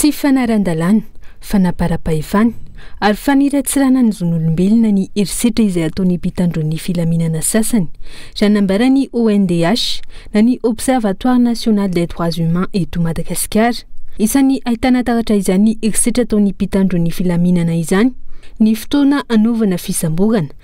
Tsy fanaran-dalàna, fanaparapaefana, ary faniratsirana ny zon'olombelona ny herisetra izay ataon'ny mpitandron'ny filaminana sasany, raha nambara ny ONDH, na ny Observatoire National des Droits Humains eto Madagasikara. Isan'ny ahitana taratra izany herisetra ataon'ny mpitandron'ny filaminana izany ny fotoana anaovana fisamborana,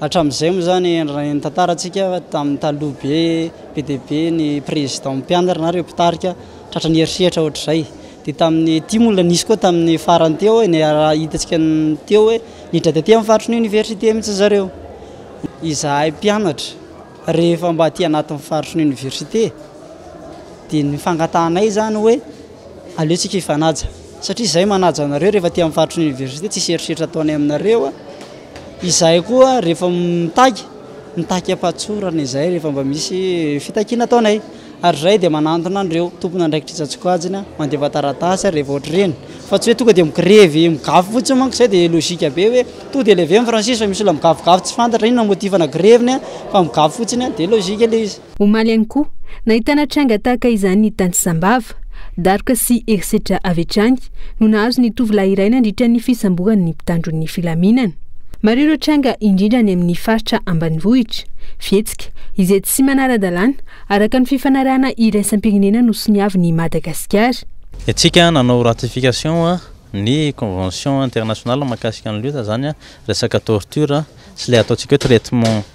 Hatramin'izay moa izany raha ny tantarantsika tamin'ny taloha be, be dia be ny président mpiandry na ireo mpitarika tratra ny herisetra ohatr'izay. Dia tamin'ny ity moa ilay nisy koa tamin'ny farany teo hoe ny raha hitantsika teo hoe niditra taty amin'ny faritry ny université mihitsy ry zareo. Izahay mpianatra rehefa mba aty anatin'ny faritry ny université dia ny fangatahanay izany hoe. Aleontsika hifanaja, satria izahay manaja anareo rehefa aty amin'ny faritry ny Université, tsisy herisetra ataonay aminareo, izahay koa rehefa mitaky, mitaky am-pahatsorana izahay rehefa mba misy fitakiana ataonay, ary izahay dia manantona an'ireo tompon'andraikitr'iza tsokajina mandefa taratasy rehefa ohatr'ireny, fa tsy hoe tonga dia mi-grevy, migafy fotsiny, manko izay dia logique be hoe tonga dia lever ny franchise, fa misy olona migafigafy tsy fantatra inona motif-na grevy-ny, fa migafy fotsiny dia logique ilay izy. Omaly ihany koa, nahitana tranga tahaka izany ny tany Sambava. Daroka sy herisetra avy hatrany no nahazo ny tovolahy iray nandritra ny fisamborany ny mpitandro ny filaminana. Maro ireo tranga indrindra any amin'ny faritra ambanivohitra, fihetsika izay tsy manara-dalàna araka ny fifanarahana iraisam-pirenena nosoniavin'i Madagasikara. Isika nanao ratification ny convention internationale mahakasika an'ilay resaka torture sy ilay ataontsika hoe traitement.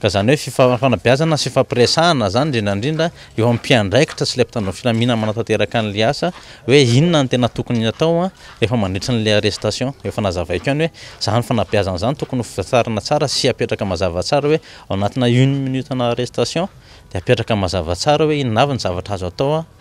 Ka izany hoe fifanabeazana sy fifampiresahana izany indrindra indrindra eo amin'ny mpiandraikitra sy ilay mpitandron'ny filaminana manatanteraka an'ilay asa hoe inona no tena tokony hatao rehefa mandritra an'ilay arrestation. Efa nazavaiko ihany hoe izany fanabeazana izany tokony hovotsarina tsara sy apetraka mazava tsara hoe ao anatina une minute ana arrestation dia apetraka mazava tsara hoe inona avy ny zavatra azo atao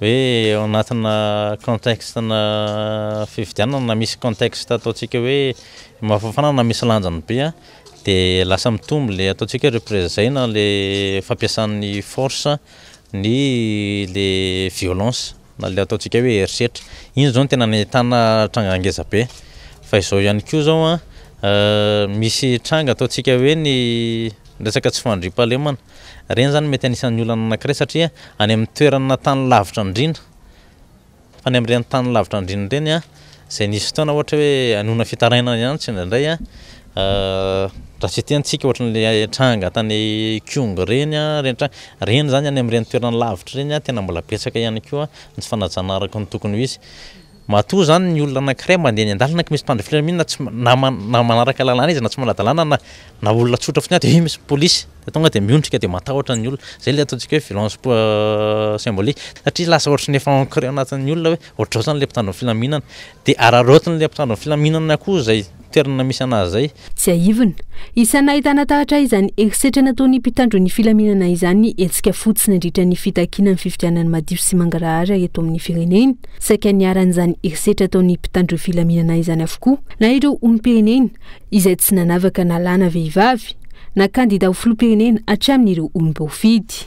Hoe ao anatina contexte na fifidianana na misy contexte ataontsika hoe mafafana na misy lanjany be a, de lasa mitombo le ataontsika hoe représailles na le fampiasan'ny force ny le violence na le ataontsika hoe herisetra, iny zao no tena nahitana tranga ngeza be, fa izao ihany koa zao a misy tranga ataontsika hoe ny. Ny resaka tsy fandriampahalemana. Ireny izany mety anisan'ny olana anankiray satria any amin'ny toerana tany lavitra andriana. Fa ny amin'ireny tany lavitra andriana ireny izay nisy fotoana ohatra hoe hanohana fitarainana ihany tsy indraindray raha tsy tiantsika ohatra ilay tranga tany Ikongo ireny ireny tranga ireny izany any amin'ireny toerana lavitra ireny tena mbola betsaka ihany koa ny tsy fanajana araka ny tokony ho izy. Matoa izany ny olona anankiray mandeha eny an-dalana ka misy mpandry filaminana tsy na manaraka lalàna izy na tsy manadalàna na na olona tsotra fotsiny dia misy polisy dia tonga dia miondrika dia matahotra ny olona. Izay ilay ataontsika hoe violence symbolique satria lasa ohatry ny efa ancré ao anatin'ny olona hoe ohatr'izao izany ilay mpitandro ny filaminana dia araraotin'ilay mpitandro ny filaminana koa izay toerana misy an'azy izay. Tsiahivina, isan'ny nahitana tahatra izany herisetra nataon'ny mpitandro ny filaminana izany ny hetsika fotsy nandritra ny fitakiana ny fifidianana madio sy mangarahara eto amin'ny firenena. Saika niharan'izany herisetra ataon'ny mpitandro filaminana izany avokoa na ireo olom-pirenena izay tsy nanavaka na lahy na vehivavy na kandida ho filoham-pirenena hatramin'ireo olom-boafidy.